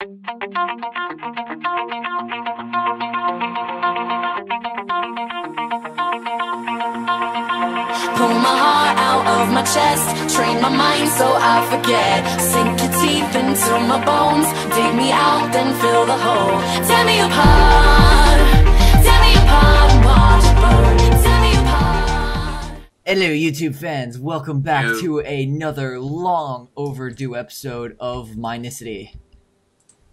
Pull my heart out of my chest, train my mind so I forget. Sink your teeth into my bones, dig me out, then fill the hole. Tear me apart, tear me apart watch it burn. Tear me apart. Hello, YouTube fans. Welcome back Yo. to another long overdue episode of Minicity.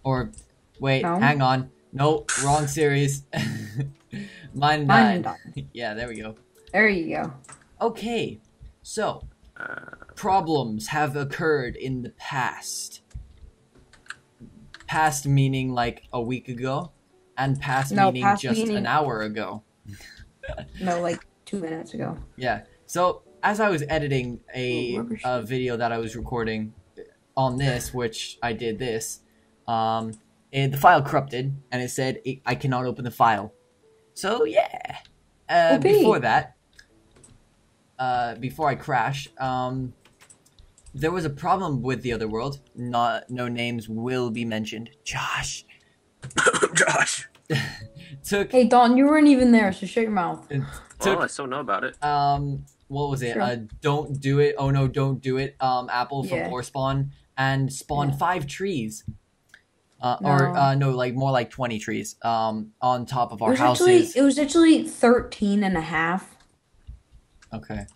Or, wait, No. hang on. No, wrong series. Mine and Mine Dine. and Dine. Yeah, there we go. There you go. Okay, so problems have occurred in the past. Past meaning like a week ago, and past No, meaning past just meaning- an hour ago. No, like two minutes ago. Yeah. So as I was editing a, a video that I was recording on this, which I did this, um, and the file corrupted, and it said it, I cannot open the file. So yeah. Uh, Before that, uh, before I crash, um, there was a problem with the other world. Not no names will be mentioned. Josh Josh. took Hey, Don, you weren't even there, so shut your mouth. took Well, I still know about it. um what was it Sure. uh don't do it oh no don't do it um apple from Yeah. ore spawn and spawn Yeah. five trees uh, or No. uh no like more like 20 trees um on top of our was houses actually it was actually 13 and a half. okay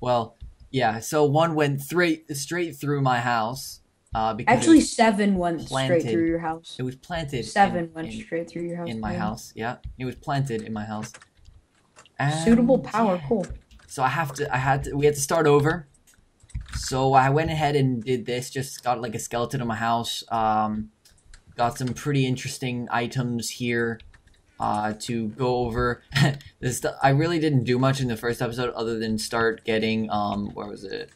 well yeah so one went straight straight through my house uh because Actually, seven went planted. straight through your house. it was planted Seven in, went in, straight through your house. in my yeah. house yeah it was planted in my house Suitable power, cool. So I have to, I had to, we had to start over. So I went ahead and did this. Just got like a skeleton in my house. Um, got some pretty interesting items here. Uh, to go over this. I really didn't do much in the first episode, other than start getting um, where was it?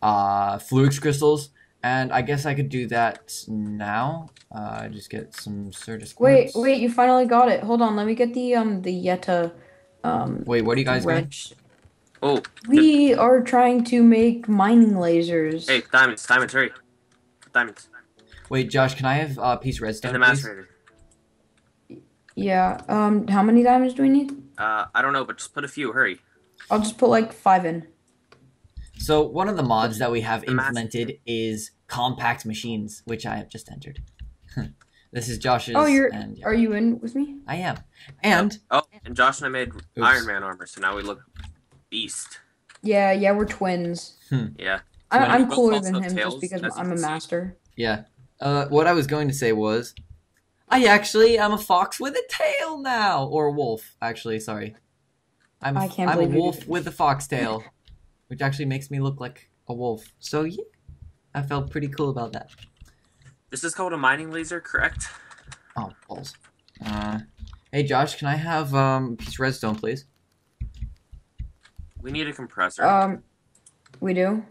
Uh, Fluix crystals, and I guess I could do that now. Uh, just get some Certus Wait, quartz. wait, you finally got it. Hold on, let me get the um the Yeta um wait. What are you guys going? wrench. Oh, We are trying to make mining lasers. hey, diamonds, diamonds, hurry. Diamonds. Wait, Josh, can I have uh, piece of redstone? the please? macerator. Yeah. Um, how many diamonds do we need? Uh, I don't know, but just put a few, hurry. I'll just put like five in. So one of the mods that we have The master- implemented is compact machines, which I have just entered. this is Josh's. Oh, you're. and yeah, Are you in with me? I am, and Oh, and Josh and I made Iron Man armor, so now we look beast. Yeah, yeah, we're twins. Yeah. I, I'm cooler than him tails, just because I'm a master. yeah. Uh, what I was going to say was, I actually am a fox with a tail now, or a wolf. Actually, sorry, I'm I can't I'm a wolf with a fox tail, which actually makes me look like a wolf. So yeah, I felt pretty cool about that. This is called a mining laser, correct? Oh balls. Uh, hey Josh, can I have um a piece of redstone, please? We need a compressor. Um, we do.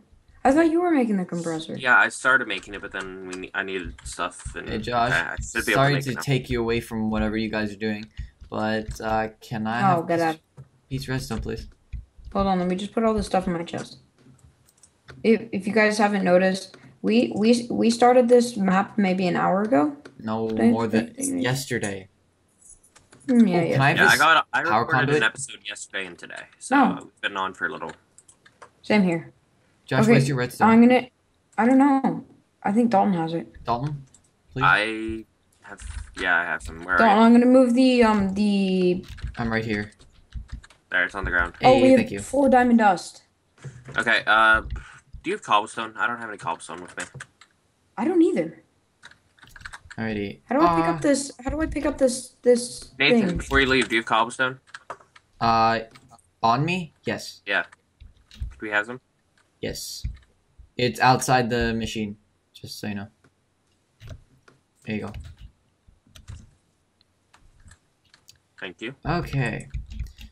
I thought you were making the compressor. yeah, I started making it, but then we ne- I needed stuff. And Hey Josh, I should be able sorry to, to take you away from whatever you guys are doing, but uh, can I have Oh, get a out. piece of redstone, please? Hold on, let me just put all this stuff in my chest. If if you guys haven't noticed, we we we started this map maybe an hour ago. No more than think yesterday. Hmm, yeah, Oh, yeah. Can I have Yeah, I got. I recorded conduit? an episode yesterday and today, so Oh. we've been on for a little. Same here. Josh, okay, where's your redstone? I'm gonna. I don't know. I think Dalton has it. Dalton, please. I have. Yeah, I have some. Where Dalton. I'm gonna move the um the. I'm right here. There, it's on the ground. oh, Hey, we have thank you. four diamond dust. Okay. Uh, do you have cobblestone? I don't have any cobblestone with me. I don't either. Alrighty. How do I pick Uh, up this? How do I pick up this this Nathan, thing? before you leave, do you have cobblestone? Uh, on me? Yes. Yeah. Do we have some? Yes. It's outside the machine. Just so you know. There you go. Thank you. Okay.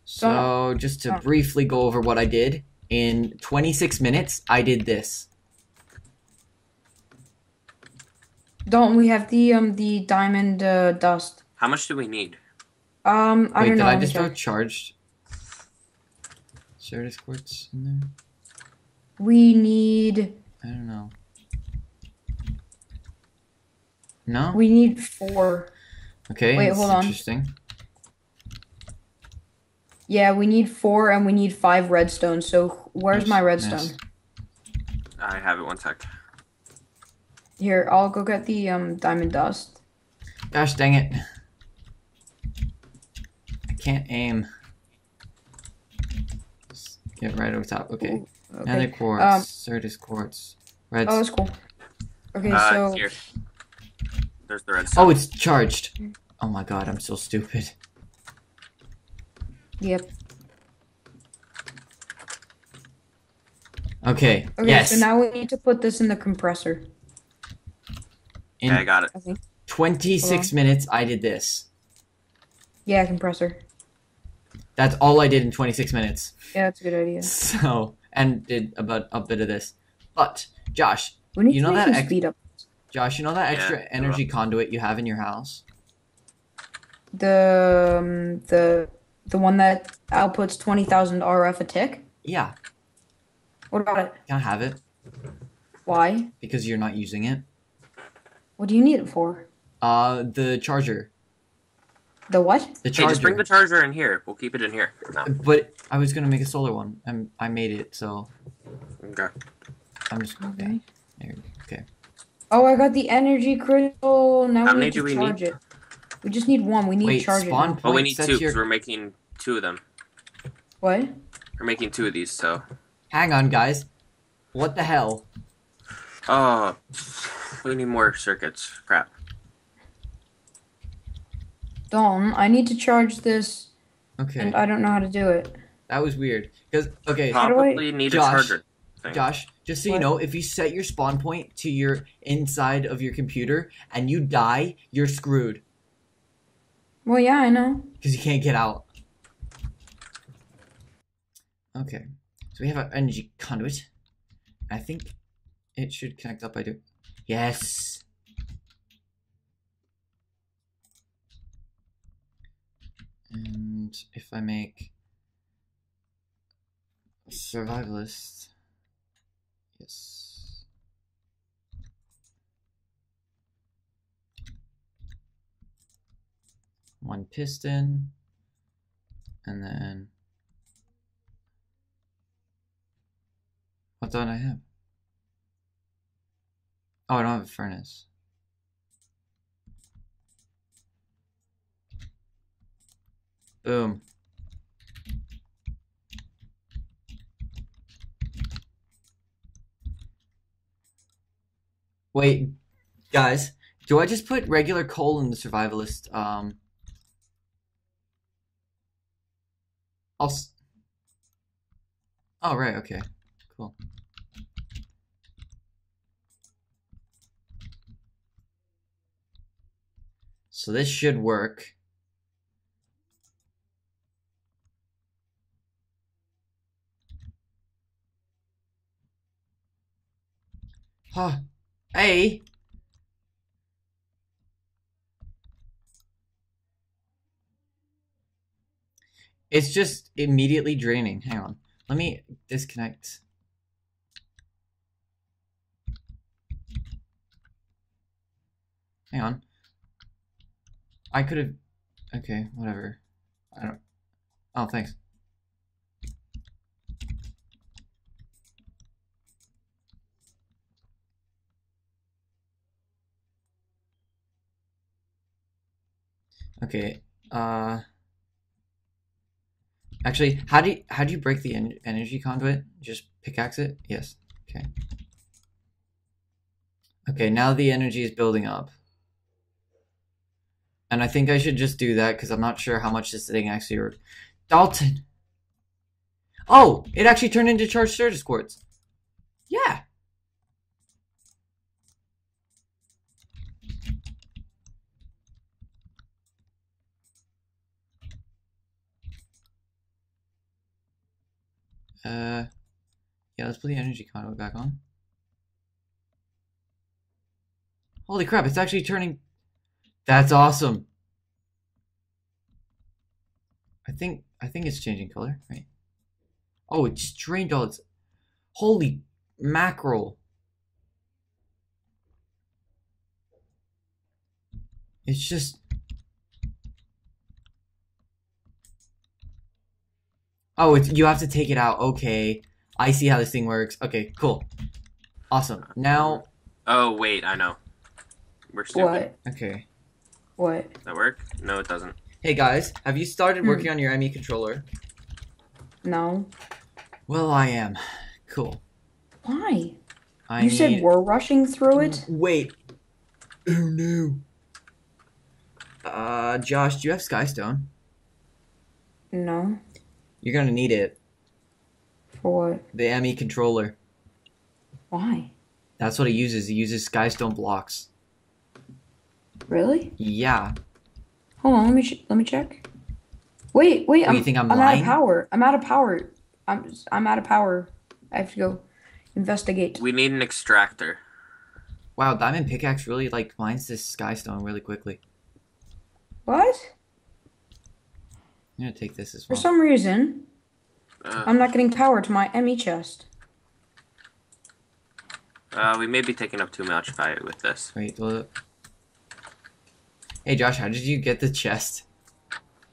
So, just to briefly go over what I did, in 26 minutes, I did this. Don't we have the um the diamond uh, dust. How much do we need? Um, I Wait, don't did know. I let me just throw check. charged Certus quartz in there? We need. I don't know. No. We need four. Okay. Wait, that's hold on. Interesting. Yeah, we need four and we need five redstone. So where's Nice, my nice. redstone? I have it. One sec. Here, I'll go get the um diamond dust. Gosh dang it. I can't aim. Just get right over top. Okay. Another Okay. quartz. Um, Certus quartz. Reds. Oh, that's cool. Okay, Uh, so here. There's the redstone. oh, it's charged. Oh my god, I'm so stupid. yep. Okay. Okay, yes. so now we need to put this in the compressor. In Okay, I got it. I 26 minutes, I did this. Yeah, compressor. That's all I did in 26 minutes. Yeah, that's a good idea. So, and did about a bit of this. But, Josh, We You know that some ex- speed up. Josh, you know that extra I will. energy conduit you have in your house? The um, the the one that outputs twenty thousand RF a tick. Yeah, What about it? can I have it? Why? Because you're not using it. What do you need it for? Uh, the charger. The what? The Hey, charger. just bring the charger in here. We'll keep it in here. No. But I was gonna make a solar one, and I made it, so Okay. I'm just Okay. there. Okay. Oh, I got the energy crystal. Now How we need to we need? charge it. We just need one. We need Wait, to charge spawn it. now. point Oh, we need sets two your- because we're making two of them. What? We're making two of these, so. Hang on, guys. What the hell? Oh, we need more circuits. Crap. Dalton, I need to charge this, Okay, and I don't know how to do it. that was weird. Cause okay, How do I- Probably need Josh, a charger. Thing. Josh, just so you know, if you set your spawn point to your inside of your computer and you die, you're screwed Well, yeah, I know. because you can't get out. Okay, so we have our energy conduit. I think it should connect up. I do. Yes. And if I make survivalist, yes. One piston, and then what don't I have? Oh, I don't have a furnace. Boom. Wait, guys, do I just put regular coal in the survivalist? Um, I'll. Oh right, okay, cool. So this should work. Huh. Hey. It's just immediately draining. Hang on. Let me disconnect. Hang on. I could have. Okay, whatever. I don't. Oh, thanks. Okay. Uh. Actually, how do you how do you break the en- energy conduit? Just pickaxe it. Yes. Okay. Okay. Now the energy is building up. And I think I should just do that because I'm not sure how much this thing actually. Re- Dalton. Oh, it actually turned into charged Certus quartz. Yeah. Uh, yeah. Let's put the energy conduit back on. Holy crap! It's actually turning. That's awesome. I think I think it's changing color, right? Oh, it just drained all its. Holy mackerel! It's just. Oh, it's you have to take it out. Okay, I see how this thing works. Okay, cool, awesome. Now, Oh wait, I know. We're stupid. What? okay. What? Does that work? No, it doesn't. Hey guys, have you started Hmm. working on your ME controller? No. Well, I am. Cool. Why? I you said we're rushing through it? Wait. Oh no. Uh, Josh, do you have Skystone? No. You're gonna need it. For what? The ME controller. Why? That's what it uses. It uses Skystone blocks. Really? Yeah. Hold on, let me ch- let me check. Wait, wait. What, I'm, you think I'm I'm out of power. I'm out of power. I'm I'm out of power. I have to go investigate. We need an extractor. Wow, Diamond Pickaxe really like mines this Skystone really quickly. What? I'm gonna take this as For some reason, Uh, I'm not getting power to my ME chest. uh, we may be taking up too much fire with this. Wait, look. Hey Josh, how did you get the chest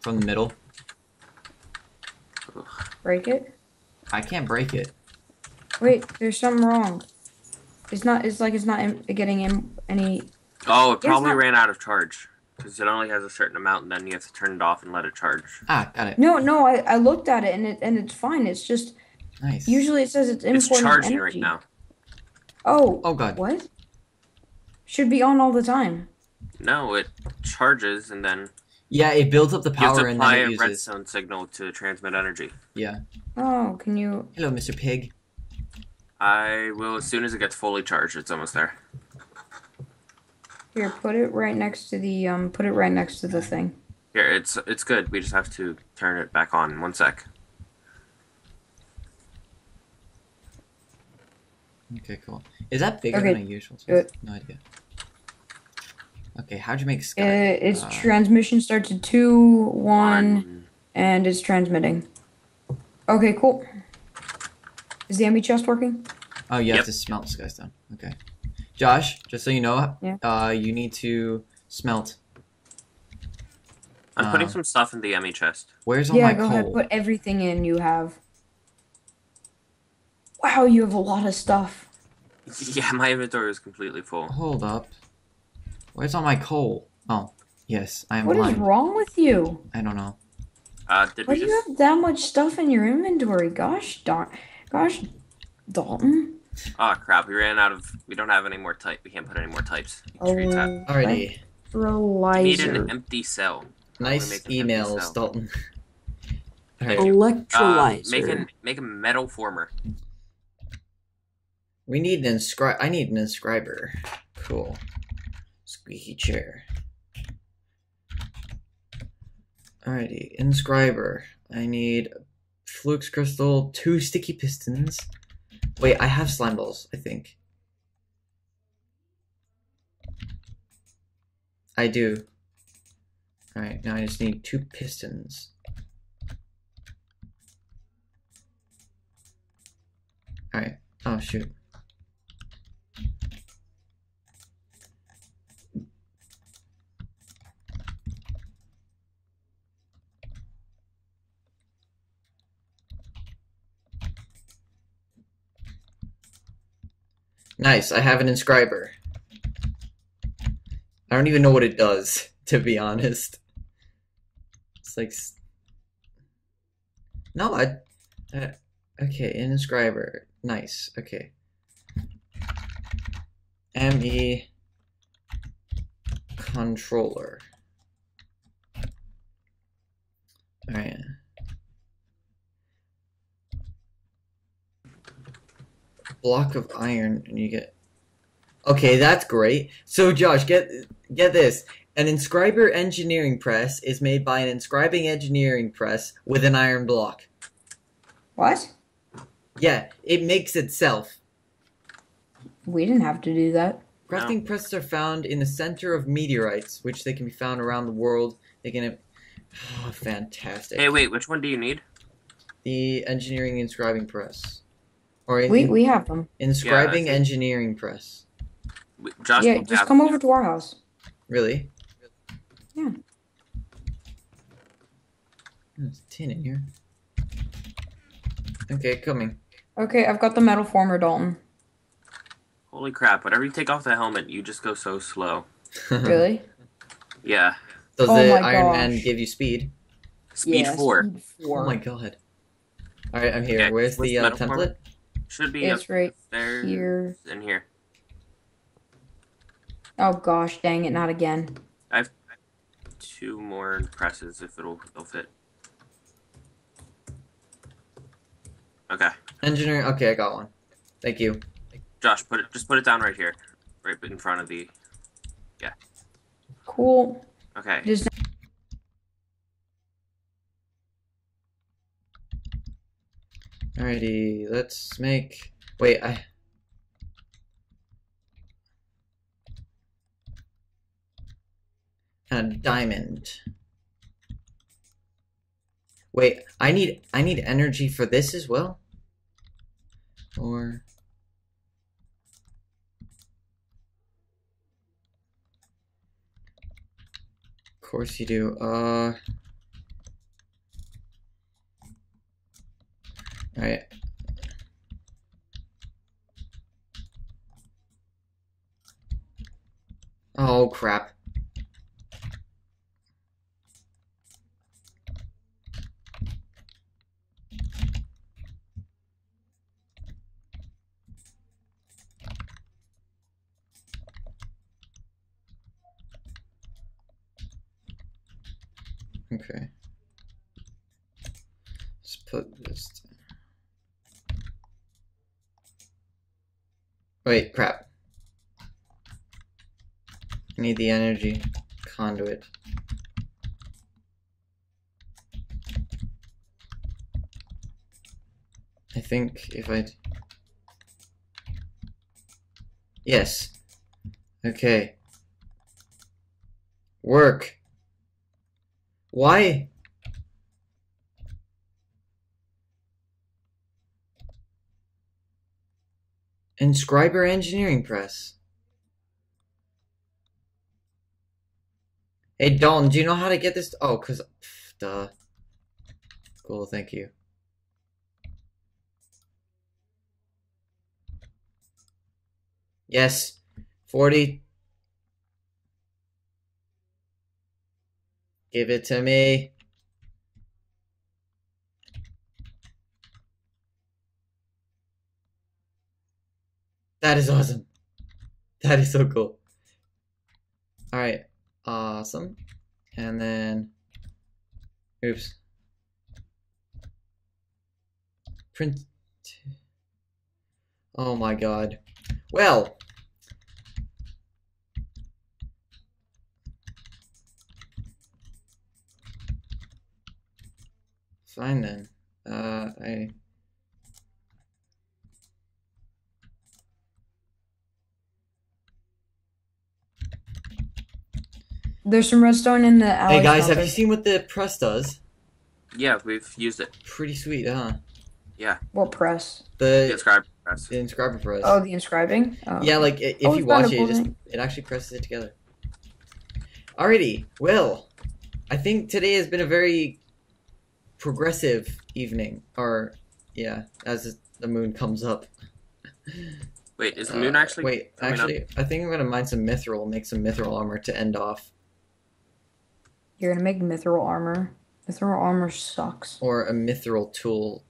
from the middle? Break it. I can't break it. Wait, there's something wrong. It's not. It's like it's not getting in any. Oh, it probably not- ran out of charge because it only has a certain amount, and then you have to turn it off and let it charge. Ah, got it. No, no. I, I looked at it and it and it's fine. It's just Nice. usually it says it's It's charging energy. right now. Oh. Oh god. What? Should be on all the time. No, it charges and then Yeah, it builds up the you have power to and apply then a it uses. redstone signal to transmit energy. Yeah. Oh, can you? Hello, Mr. Pig. I will as soon as it gets fully charged. It's almost there. Here, put it right next to the um. Put it right next to the thing. Here, it's it's good. We just have to turn it back on. One sec. Okay, cool. Is that bigger Okay, than a usual? do. No idea. Okay, how'd you make Uh, sky? its Uh, transmission starts at two one, and it's transmitting. Okay, cool. Is the ME chest working? Oh, you Yep. have to smelt skystone. Okay. Josh, just so you know, Yeah. uh, you need to smelt. I'm putting Uh, some stuff in the ME chest. Where's all yeah, my go coal? ahead. Put everything in you have. Wow, you have a lot of stuff. Yeah, my inventory is completely full. Hold up. Where's all my coal? Oh, yes, I am What is blind. wrong with you? I don't know. Uh, did Why we do just? you have that much stuff in your inventory? Gosh darn, gosh, Dalton. Oh crap! We ran out of. We don't have any more type. We can't put any more types. Oh, Tree tap. Alriady. We need an empty cell. Nice make an empty emails, cell. Dalton. Alright. Uh, make an make a metal former. We need an inscribe. I need an inscriber. Cool. Squeaky chair. Alrighty, inscriber. I need Fluix crystal, two sticky pistons. Wait, I have slime balls. I think. I do. Alright, now I just need two pistons. Alright. Oh shoot. Nice, I have an inscriber. I don't even know what it does, to be honest. It's like. No, I. Uh, okay, an inscriber. Nice, okay. ME controller. Alright. Block of iron and you get Okay, that's great. So Josh, get get this. An inscriber engineering press is made by an inscribing engineering press with an iron block. What? Yeah, it makes itself. We didn't have to do that. Crafting presses are found in the center of meteorites, which they can be found around the world. They can. Oh, fantastic. Hey, wait. Which one do you need? The engineering inscribing press, or in, We we have them. inscribing Yeah, I see. engineering press. Josh, yeah, just have- come over to our house. Really? Yeah. There's tin in here. Okay, coming. Okay, I've got the metal former, Dalton. Holy crap! Whenever you take off the helmet, you just go so slow. Really? Yeah, Does Oh the my Iron Man give you speed? speed Yeah, four Speed four. Oh my god. Alright, I'm here. Okay, Where's where's the the uh, metal former? Template? should be It's right upstairs here. in here. Oh gosh, dang it, not again. I've Two more presses if it'll it'll fit. Okay, Engineer, okay, I got one. Thank you. Josh, put it just put it down right here, right in front of the. Yeah. Cool. Okay, Just Alrighty, let's make. Wait, I. A diamond. Wait, I need I need energy for this as well. Or of course you do. Uh. Right. Oh crap. Okay. Let's put this. Wait, crap. I need the energy conduit. I think if I. Yes. Okay. Work. Why? Inscriber Engineering Press. Hey Dalton, do you know how to get this? Oh, cause, pff, duh. Cool, thank you. Yes, forty. Give it to me. That is awesome. That is so cool. Alright, awesome. And then, oops. Print. Oh my god. Well. Fine then. Uh, I. there's some redstone in the alley. Hey guys, have you seen what the press does? yeah, we've used it. Pretty sweet, huh? Yeah. What press? The The, inscribe press. the inscriber press. Oh, the inscribing. Oh. Yeah, like if Oh, you watch it, it, just, it actually presses it together. Alrighty, well, I think today has been a very progressive evening. Or, yeah, as the moon comes up. Wait, is the moon Uh, actually? Wait, coming up? actually, I think I'm gonna mine some mithril, make some mithril armor to end off, You're gonna make mithril armor. Mithril armor sucks. or a mithril tool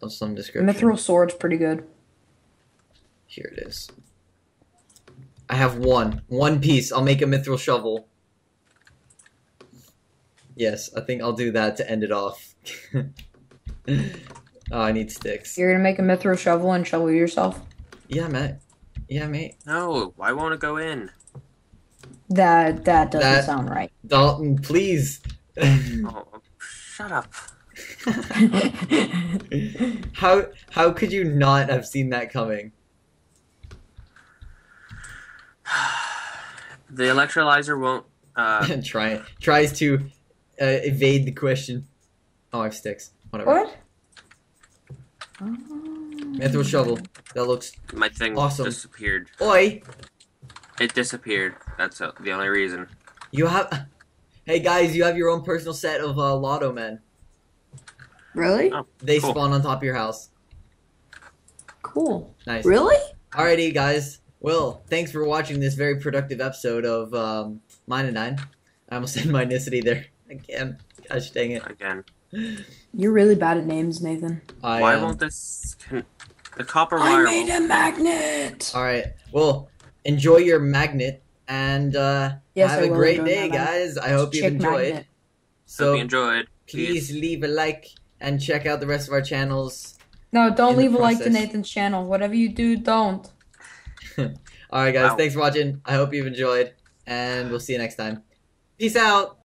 of some description. Mithril sword's pretty good. Here it is. I have one, one piece. I'll make a mithril shovel. Yes, I think I'll do that to end it off. oh, I need sticks. You're gonna make a mithril shovel and shovel yourself. Yeah, mate. Yeah, mate. No, why won't it go in? That that doesn't That- sound right. Dalton, please. Oh, shut up. how how could you not have seen that coming? The electrolyzer won't. Uh, Try it tries to uh, evade the question. Oh, I have sticks. Whatever. what? Mithril shovel. That looks. my thing Awesome. disappeared. Oi! It disappeared. That's uh, the only reason. You have. Hey guys, you have your own personal set of uh, Lotto Men. Really? Oh, They Cool. spawn on top of your house. Cool. Nice. Really? Alrighty, guys. Well, thanks for watching this very productive episode of um, Mine and Nine. I almost said Minicity there again. Gosh dang it. Again. You're really bad at names, Nathan. I, Why um, won't this? Can, the copper wire. I wire. made won't- a magnet. All right. Well, enjoy your magnet and uh, Yes, have I a great day, guys. I hope you've enjoyed. magnet. Hope So you enjoyed. please leave a like and check out the rest of our channels. No, don't leave a like to. Nathan's channel. Whatever you do, don't. All right, guys. Wow. Thanks for watching. I hope you've enjoyed, and we'll see you next time. Peace out.